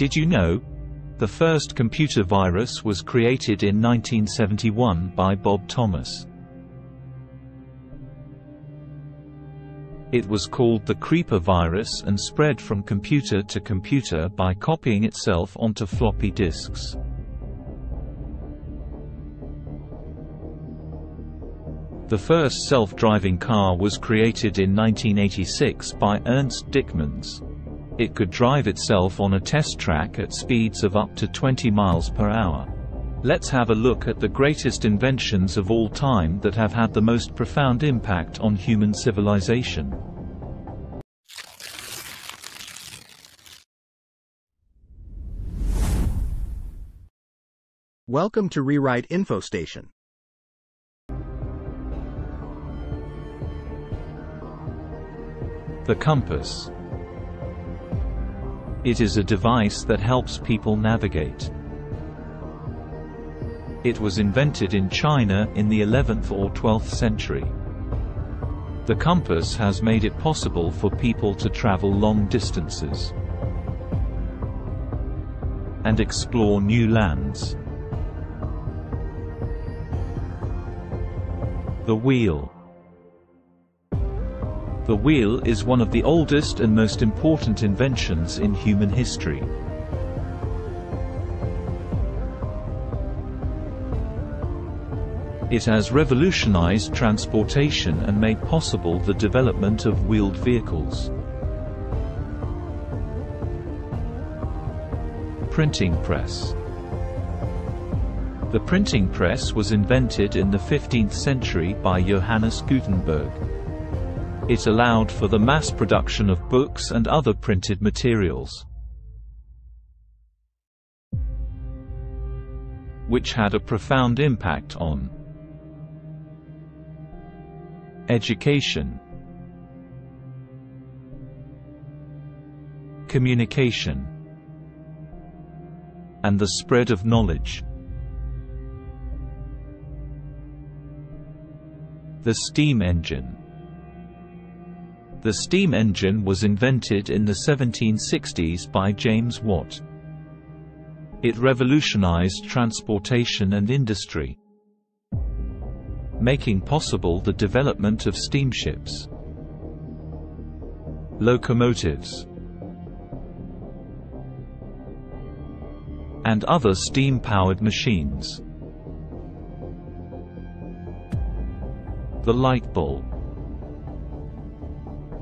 Did you know? The first computer virus was created in 1971 by Bob Thomas. It was called the Creeper virus and spread from computer to computer by copying itself onto floppy disks. The first self-driving car was created in 1986 by Ernst Dickmanns. It could drive itself on a test track at speeds of up to 20 miles per hour. Let's have a look at the greatest inventions of all time that have had the most profound impact on human civilization. Welcome to Rewrite Info Station. The compass. It is a device that helps people navigate. It was invented in China in the 11th or 12th century. The compass has made it possible for people to travel long distances and explore new lands. The wheel the wheel is one of the oldest and most important inventions in human history. It has revolutionized transportation and made possible the development of wheeled vehicles. Printing press The printing press was invented in the 15th century by Johannes Gutenberg. It allowed for the mass production of books and other printed materials. Which had a profound impact on education, communication, and the spread of knowledge. The steam engine the steam engine was invented in the 1760s by James Watt. It revolutionized transportation and industry, making possible the development of steamships, locomotives, and other steam-powered machines. The light bulb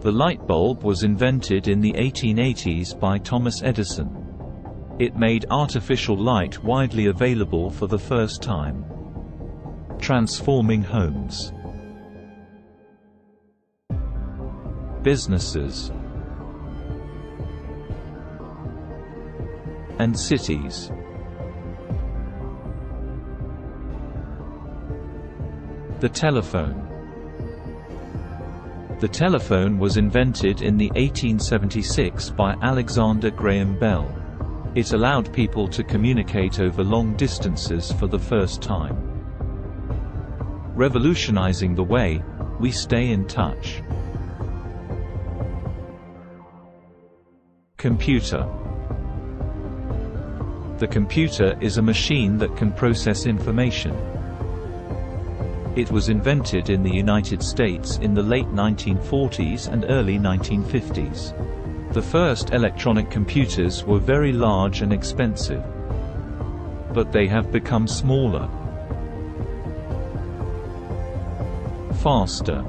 the light bulb was invented in the 1880s by Thomas Edison. It made artificial light widely available for the first time. Transforming homes. Businesses and cities. The telephone the telephone was invented in the 1876 by Alexander Graham Bell. It allowed people to communicate over long distances for the first time. Revolutionizing the way we stay in touch. Computer The computer is a machine that can process information. It was invented in the United States in the late 1940s and early 1950s. The first electronic computers were very large and expensive. But they have become smaller, faster,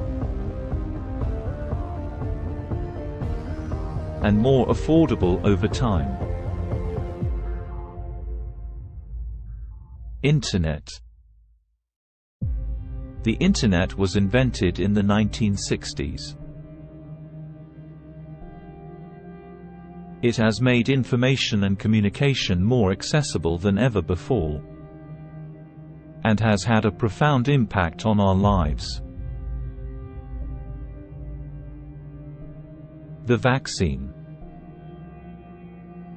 and more affordable over time. Internet the Internet was invented in the 1960s. It has made information and communication more accessible than ever before and has had a profound impact on our lives. The vaccine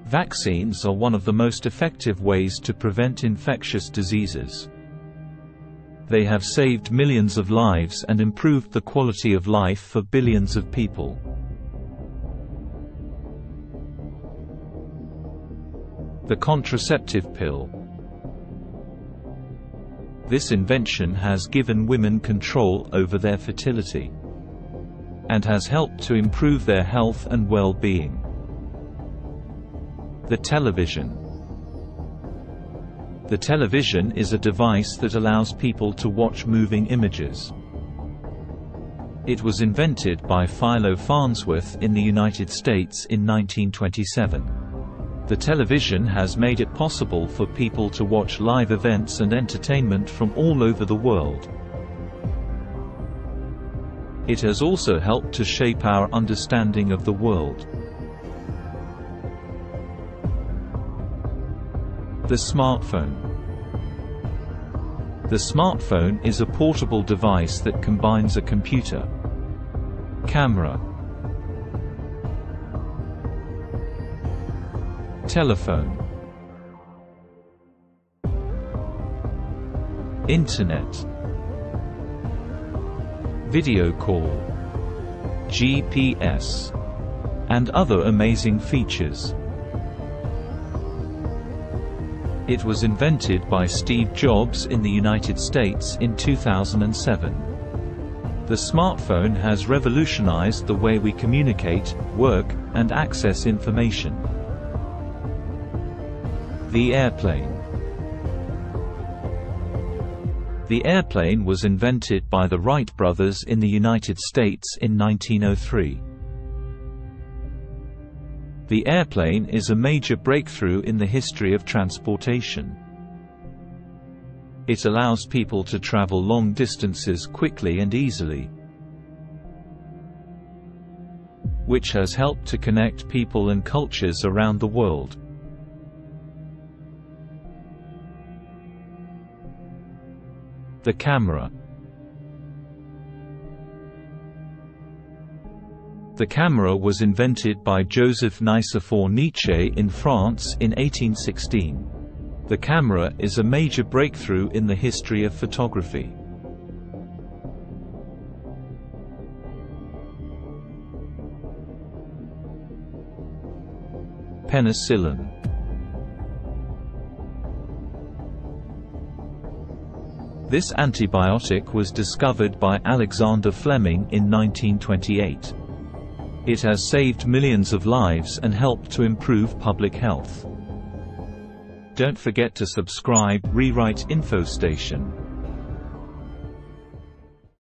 Vaccines are one of the most effective ways to prevent infectious diseases. They have saved millions of lives and improved the quality of life for billions of people. The contraceptive pill. This invention has given women control over their fertility and has helped to improve their health and well-being. The television The television is a device that allows people to watch moving images. It was invented by Philo Farnsworth in the United States in 1927. The television has made it possible for people to watch live events and entertainment from all over the world. It has also helped to shape our understanding of the world. The smartphone The smartphone is a portable device that combines a computer, camera, Telephone Internet Video call GPS and other amazing features. It was invented by Steve Jobs in the United States in 2007. The smartphone has revolutionized the way we communicate, work, and access information. The airplane The airplane was invented by the Wright brothers in the United States in 1903. The airplane is a major breakthrough in the history of transportation. It allows people to travel long distances quickly and easily, which has helped to connect people and cultures around the world. The camera The camera was invented by Joseph Nicephore Niépce in France in 1816. The camera is a major breakthrough in the history of photography. Penicillin This antibiotic was discovered by Alexander Fleming in 1928. It has saved millions of lives and helped to improve public health. Don't forget to subscribe Rewrite Info Station.